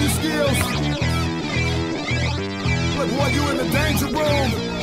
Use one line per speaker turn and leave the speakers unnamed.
your skills. Boy, you in the danger room.